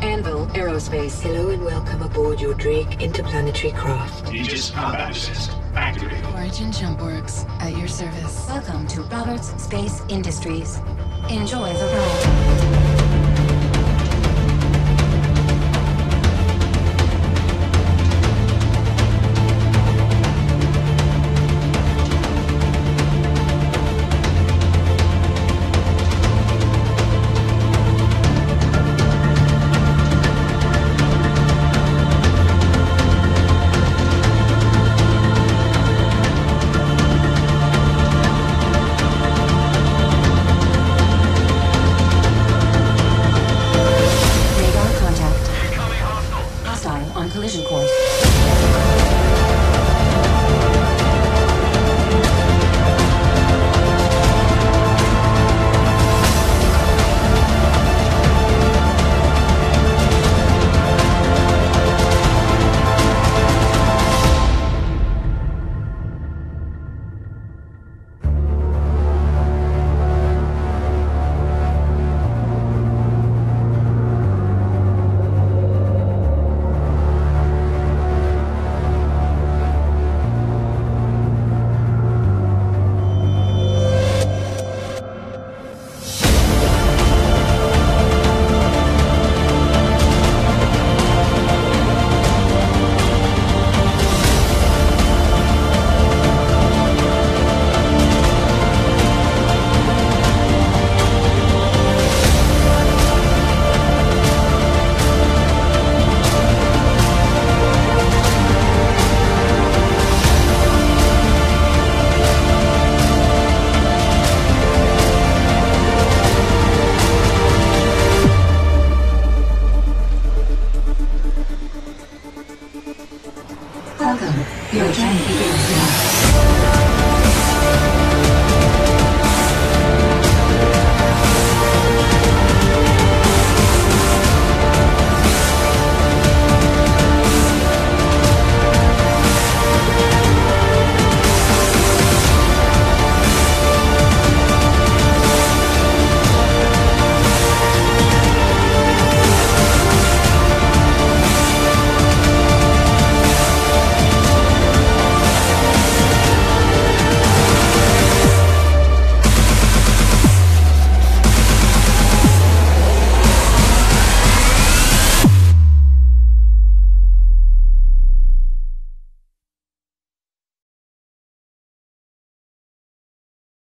Anvil Aerospace. Hello and welcome aboard your Drake interplanetary craft. Aegis combat assist activated. Origin Jumpworks at your service. Welcome to Roberts Space Industries. Enjoy the ride. On collision course. Welcome. Your journey begins now.